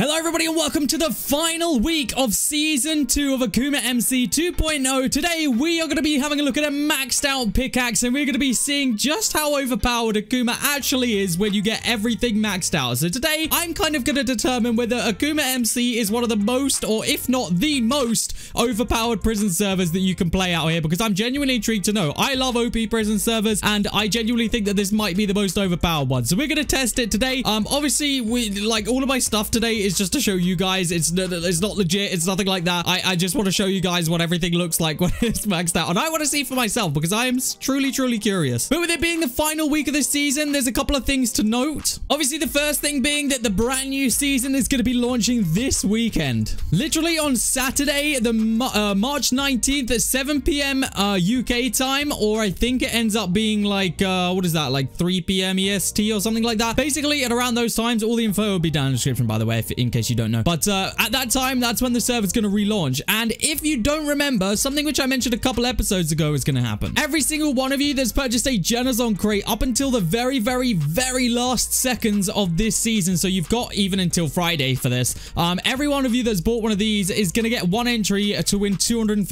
Hello everybody and welcome to the final week of Season 2 of Akuma MC 2.0. Today we are going to be having a look at a maxed out pickaxe and we're going to be seeing just how overpowered Akuma actually is when you get everything maxed out. So today I'm kind of going to determine whether Akuma MC is one of the most or if not the most overpowered prison servers that you can play out here because I'm genuinely intrigued to know. I love OP prison servers and I genuinely think that this might be the most overpowered one. So we're going to test it today. Um, Obviously, we like all of my stuff today is just to show you guys. It's it's not legit. It's nothing like that. I, I just want to show you guys what everything looks like when it's maxed out. And I want to see for myself because I am truly, truly curious. But with it being the final week of this season, there's a couple of things to note. Obviously, the first thing being that the brand new season is going to be launching this weekend. Literally on Saturday, the uh, March 19th at 7 p.m. Uh, UK time. Or I think it ends up being like, uh, what is that? Like 3 p.m. EST or something like that. Basically, at around those times, all the info will be down in the description, by the way, if, in case you don't know. But uh, at that time, that's when the server's going to relaunch. And if you don't remember, something which I mentioned a couple episodes ago is going to happen. Every single one of you that's purchased a Generzon crate up until the very, very, very last seconds of this season. So you've got even until Friday for this. Um, every one of you that's bought one of these is going to get one entry to win $250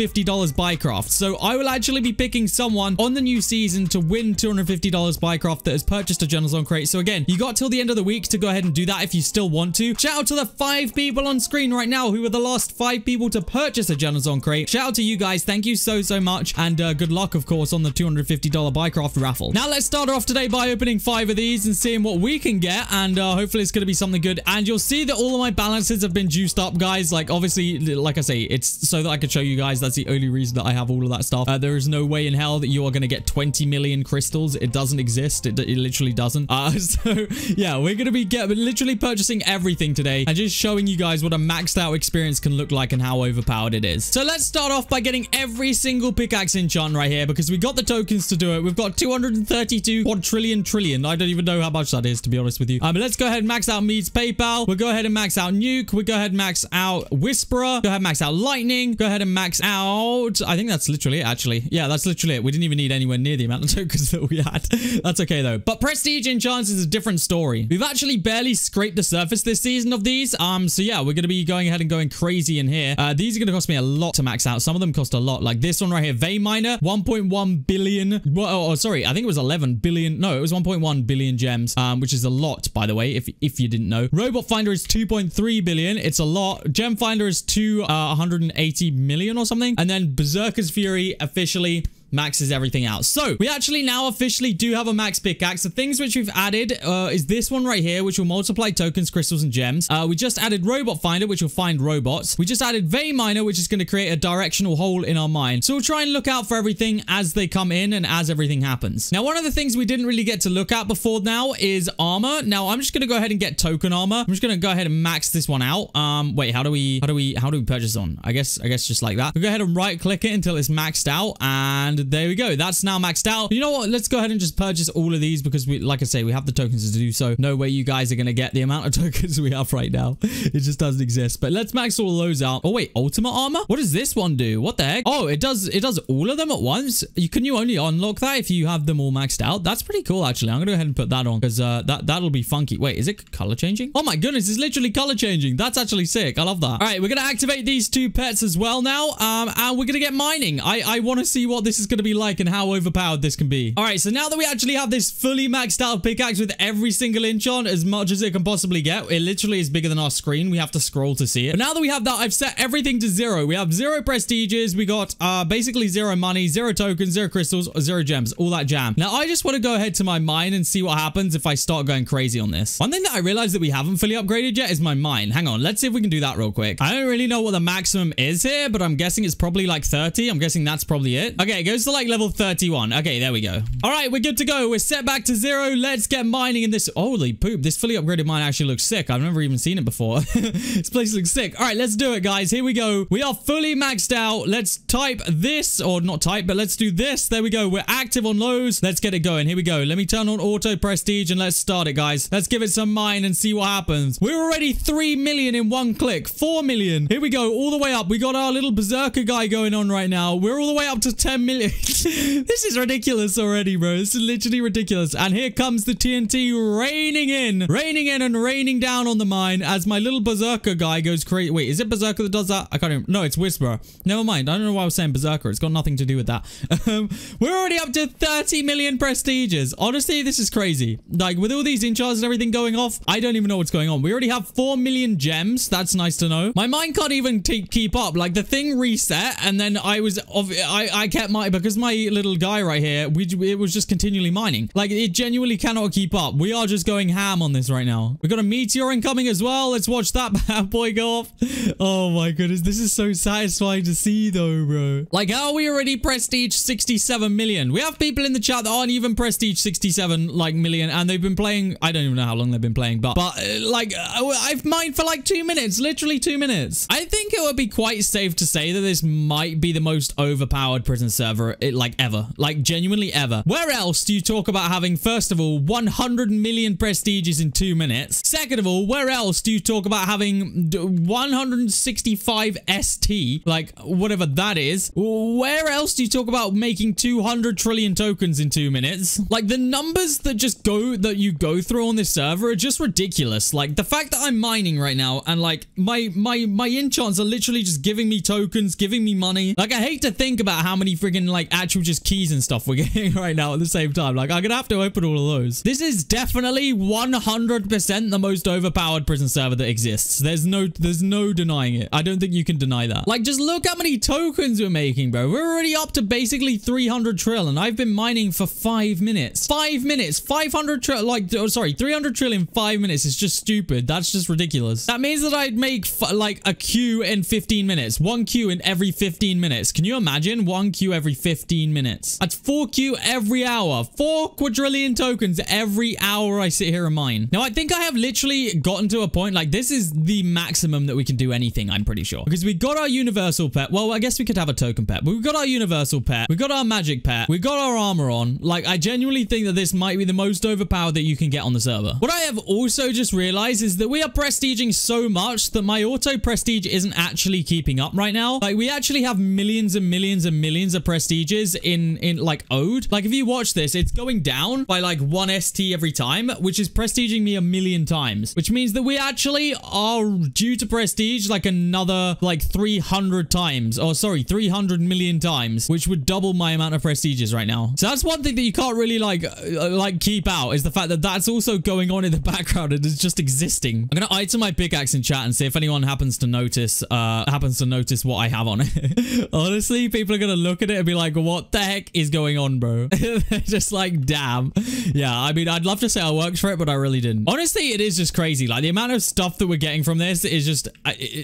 Buycraft. So I will actually be picking someone on the new season to win $250 Buycraft that has purchased a Generzon crate. So again, you got till the end of the week to go ahead and do that if you still want to. Shout out to the five people on screen right now who were the last five people to purchase a Generzon crate. Shout out to you guys. Thank you so, so much. And uh, good luck, of course, on the $250 Buycraft raffle. Now, let's start off today by opening five of these and seeing what we can get. And uh, hopefully it's going to be something good. And you'll see that all of my balances have been juiced up, guys. Like, obviously, like I say, it's so that I can show you guys. That's the only reason that I have all of that stuff. Uh, there is no way in hell that you are going to get 20 million crystals. It doesn't exist. It, it literally doesn't. Uh, so, yeah, we're going to be get, literally purchasing everything today and just showing you guys what a maxed out experience can look like and how overpowered it is. So let's start off by getting every single pickaxe enchant right here because we got the tokens to do it. We've got 232 quadrillion trillion. I don't even know how much that is, to be honest with you. Um, let's go ahead and max out Meets PayPal. We'll go ahead and max out Nuke. We'll go ahead and max out Whisperer. Go ahead and max out Lightning. Go ahead and max out... I think that's literally it, actually. Yeah, that's literally it. We didn't even need anywhere near the amount of tokens that we had. that's okay, though. But Prestige enchants is a different story. We've actually barely scraped the surface this season of these. Um, so yeah, we're going to be going ahead and going crazy in here. Uh, these are going to cost me a lot to max out. Some of them cost a lot. Like this one right here, Vein Miner, 1.1 billion. Well, oh, sorry, I think it was 11 billion. No, it was 1.1 billion gems, um, which is a lot, by the way, if if you didn't know. Robot Finder is 2.3 billion. It's a lot. Gem Finder is two uh, 180 million or something. And then Berserker's Fury officially maxes everything out. So we actually now officially do have a max pickaxe. The things which we've added uh, is this one right here, which will multiply tokens, crystals, and gems. Uh, we just added Robot Finder, which will find robots. We just added Vein Miner, which is going to create a directional hole in our mine. So we'll try and look out for everything as they come in and as everything happens. Now, one of the things we didn't really get to look at before now is armor. Now, I'm just going to go ahead and get token armor. I'm just going to go ahead and max this one out. Um, wait, how do we, how do we, how do we purchase on? I guess, I guess just like that. We'll go ahead and right click it until it's maxed out. And there we go. That's now maxed out. You know what? Let's go ahead and just purchase all of these because we, like I say, we have the tokens to do so. No way you guys are going to get the amount of tokens we have right now. It just doesn't exist. But let's max all those out. Oh, wait. Ultimate armor? What does this one do? What the heck? Oh, it does, it does all of them at once. You Can you only unlock that if you have them all maxed out? That's pretty cool, actually. I'm going to go ahead and put that on because uh, that, that'll be funky. Wait, is it color changing? Oh my goodness, it's literally color changing. That's actually sick. I love that. All right, we're going to activate these two pets as well now. Um, and we're going to get mining. I, I want to see what this is going to be like and how overpowered this can be. All right, so now that we actually have this fully maxed out pickaxe with every single inch on, as much as it can possibly get, it literally is bigger than our screen. We have to scroll to see it. But now that we have that, I've set everything to zero. We have zero prestiges. We got uh, basically zero money, zero tokens, zero crystals, zero gems, all that jam. Now, I just want to go ahead to my mine and see what happens if I start going crazy on this. One thing that I realized that we haven't fully upgraded yet is my mine. Hang on, let's see if we can do that real quick. I don't really know what the maximum is here, but I'm guessing it's probably like 30. I'm guessing that's probably it. Okay, it goes to like level 31. Okay, there we go. All right, we're good to go. We're set back to zero. Let's get mining in this. Holy poop. This fully upgraded mine actually looks sick. I've never even seen it before. this place looks sick. All right, let's do it, guys. Here we go. We are fully maxed out. Let's type this, or not type, but let's do this. There we go. We're active on lows. Let's get it going. Here we go. Let me turn on auto prestige and let's start it, guys. Let's give it some mine and see what happens. We're already 3 million in one click. 4 million. Here we go. All the way up. We got our little berserker guy going on right now. We're all the way up to 10 million. this is ridiculous already, bro. This is literally ridiculous. And here comes the TNT raining in, raining in and raining down on the mine as my little berserker guy goes crazy. Wait, is it berserker that does that? I can't even. No, it's whisperer. Never mind. I don't know why I was saying berserker. It's got nothing to do with that. Um, we're already up to 30 million prestiges. Honestly, this is crazy. Like with all these enchants and everything going off, I don't even know what's going on. We already have 4 million gems. That's nice to know. My mind can't even keep up. Like the thing reset and then I was, I, I kept my, because my little guy right here, we, it was just continually mining. Like it genuinely cannot keep up. We are just going ham on this right now. We got a meteor incoming as well. Let's watch that bad boy go off. Oh my goodness. This is so satisfying to see though, bro. Like how are we already prestige 67 million? We have people in the chat that aren't even prestige 67 like million and they've been playing, I don't even know how long they've been playing, but, but uh, like uh, I've mined for like two minutes, literally two minutes. I think it would be quite safe to say that this might be the most overpowered prison server it, like ever, like genuinely ever. Where else do you talk about having, first of all, 100 million prestiges in two minutes? Second of all, where else do you talk about having 165 ST, like whatever that is? Where else do you talk about making 200 trillion tokens in two minutes? Like the numbers that just go, that you go through on this server are just ridiculous. Like the fact that I'm mining right now and like my, my, my enchants are literally just giving me tokens, giving me money. Like I hate to think about how many freaking like actual just keys and stuff we're getting right now at the same time. Like I'm gonna have to open all of those. This is definitely 100% the most overpowered prison server that exists. There's no, there's no denying it. I don't think you can deny that. Like just look how many tokens we're making, bro. We're already up to basically 300 trill and I've been mining for five minutes. Five minutes, 500 trill, like, oh, sorry, 300 trill in five minutes is just stupid. That's just ridiculous. That means that I'd make like a queue in 15 minutes. One queue in every 15 minutes. Can you imagine? One queue every 15 minutes. That's 4Q every hour. Four quadrillion tokens every hour I sit here and mine. Now, I think I have literally gotten to a point like this is the maximum that we can do anything, I'm pretty sure. Because we got our universal pet. Well, I guess we could have a token pet, but we've got our universal pet. We've got our magic pet. We've got our armor on. Like, I genuinely think that this might be the most overpowered that you can get on the server. What I have also just realized is that we are prestiging so much that my auto prestige isn't actually keeping up right now. Like, we actually have millions and millions and millions of prestiges in, in like, Ode. Like, if you watch this, it's going down by like one ST every time, which is prestiging me a million times, which means that we actually are due to prestige like another like 300 times. Or sorry, 300 million times, which would double my amount of prestiges right now. So that's one thing that you can't really like, uh, like keep out is the fact that that's also going on in the background. And It is just existing. I'm going to item my pickaxe in chat and see if anyone happens to notice, uh, happens to notice what I have on it. Honestly, people are going to look at it and be like, what the heck is going on, bro? Just like, damn. Yeah, I mean, I'd love to say I worked for it, but I really didn't. Honestly, it is just crazy. Like the amount of stuff that we're getting from this is just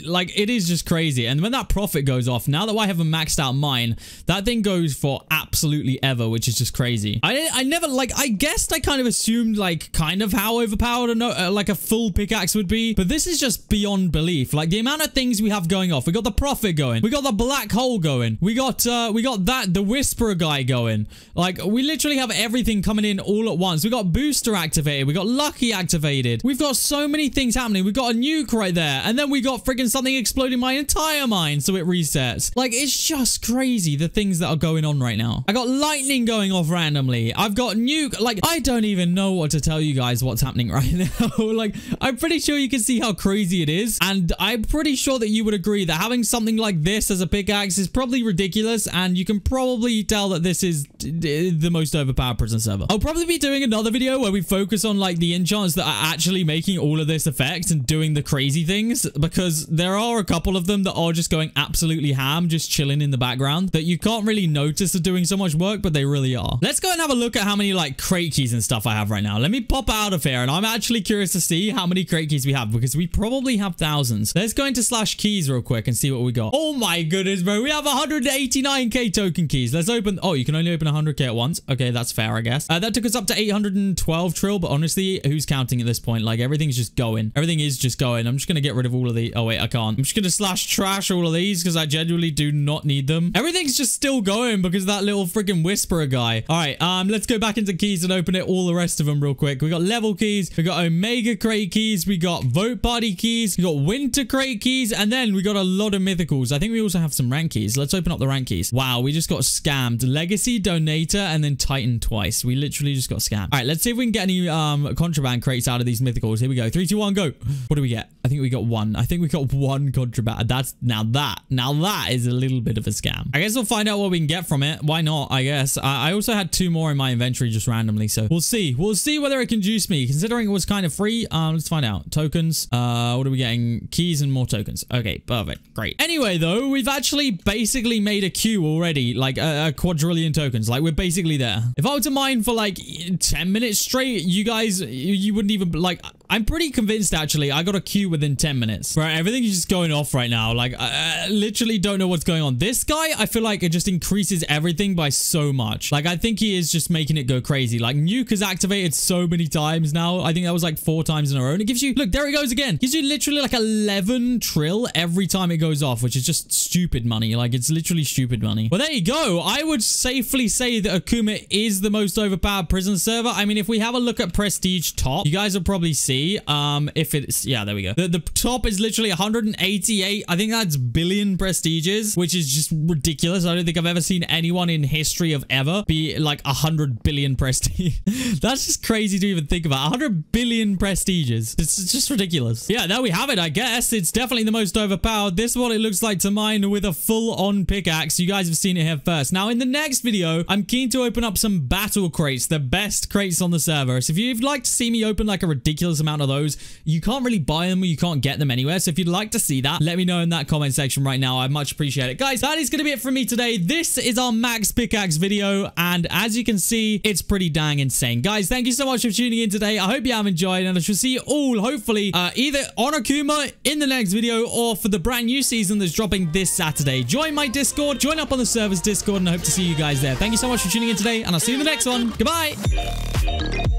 like, it is just crazy. And when that profit goes off, now that I have a maxed out mine, that thing goes for absolutely ever, which is just crazy. I, I never like, I guessed I kind of assumed like kind of how overpowered a no, uh, like a full pickaxe would be, but this is just beyond belief. Like the amount of things we have going off. We got the profit going. We got the black hole going. We got, uh, we got that, the whisperer guy going. Like we literally have everything coming in all at once. We got booster activated. We got lucky activated. We've got so many things happening. We've got a nuke right there. And then we got freaking something exploding my entire mind so it resets. Like it's just crazy the things that are going on right now. I got lightning going off randomly. I've got nuke. Like I don't even know what to tell you guys what's happening right now. like I'm pretty sure you can see how crazy it is. And I'm pretty sure that you would agree that having something like this as a pickaxe is probably ridiculous. And you can probably tell that this is the most overpowered prison server. I'll probably be doing another video where we focus on like the enchants that are actually making all of this effect and doing the crazy things because there are a couple of them that are just going absolutely ham, just chilling in the background that you can't really notice are doing so much work, but they really are. Let's go and have a look at how many like crate keys and stuff I have right now. Let me pop out of here and I'm actually curious to see how many crate keys we have because we probably have thousands. Let's go into slash keys real quick and see what we got. Oh my goodness, bro. We have 189k keys. Let's open. Oh, you can only open 100k at once. Okay, that's fair, I guess. Uh, that took us up to 812 trill, but honestly, who's counting at this point? Like, everything's just going. Everything is just going. I'm just going to get rid of all of the... Oh, wait, I can't. I'm just going to slash trash all of these because I genuinely do not need them. Everything's just still going because that little freaking whisperer guy. All right, um, let's go back into keys and open it all the rest of them real quick. We got level keys. We got Omega crate keys. We got vote party keys. We got winter crate keys. And then we got a lot of mythicals. I think we also have some rank keys. Let's open up the rank keys. Wow, we just got scammed. Legacy, Donator, and then Titan twice. We literally just got scammed. All right, let's see if we can get any um contraband crates out of these mythicals. Here we go. Three, two, one, go. What do we get? I think we got one. I think we got one contraband. That's now that. Now that is a little bit of a scam. I guess we'll find out what we can get from it. Why not? I guess. I, I also had two more in my inventory just randomly, so we'll see. We'll see whether it can juice me. Considering it was kind of free, um, let's find out. Tokens. Uh, what are we getting? Keys and more tokens. Okay, perfect. Great. Anyway, though, we've actually basically made a queue already, like a, a quadrillion tokens. Like, we're basically there. If I were to mine for like 10 minutes straight, you guys, you, you wouldn't even, like, I'm pretty convinced, actually, I got a queue within 10 minutes. Right, everything is just going off right now. Like, I, I literally don't know what's going on. This guy, I feel like it just increases everything by so much. Like, I think he is just making it go crazy. Like, Nuke has activated so many times now. I think that was like four times in a row. And it gives you, look, there he goes again. Gives you literally like 11 trill every time it goes off, which is just stupid money. Like, it's literally stupid money. Well, there you go. I would safely say that Akuma is the most overpowered prison server. I mean, if we have a look at Prestige top, you guys will probably see um, if it's, yeah, there we go. The, the top is literally 188. I think that's billion prestiges, which is just ridiculous. I don't think I've ever seen anyone in history of ever be like 100 billion prestige. that's just crazy to even think about. 100 billion prestiges. It's just ridiculous. Yeah, there we have it, I guess. It's definitely the most overpowered. This is what it looks like to mine with a full-on pickaxe. You guys have seen it here first. Now, in the next video, I'm keen to open up some battle crates, the best crates on the server. So if you'd like to see me open like a ridiculous amount of those. You can't really buy them you can't get them anywhere. So if you'd like to see that, let me know in that comment section right now. I much appreciate it. Guys, that is going to be it from me today. This is our max pickaxe video. And as you can see, it's pretty dang insane. Guys, thank you so much for tuning in today. I hope you have enjoyed and I shall see you all hopefully uh, either on Akuma in the next video or for the brand new season that's dropping this Saturday. Join my Discord, join up on the server's Discord and I hope to see you guys there. Thank you so much for tuning in today and I'll see you in the next one. Goodbye.